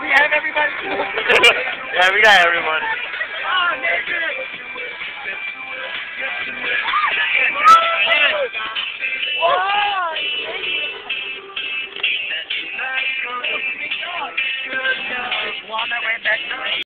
we have everybody. yeah, we got everybody. Oh, Whoa,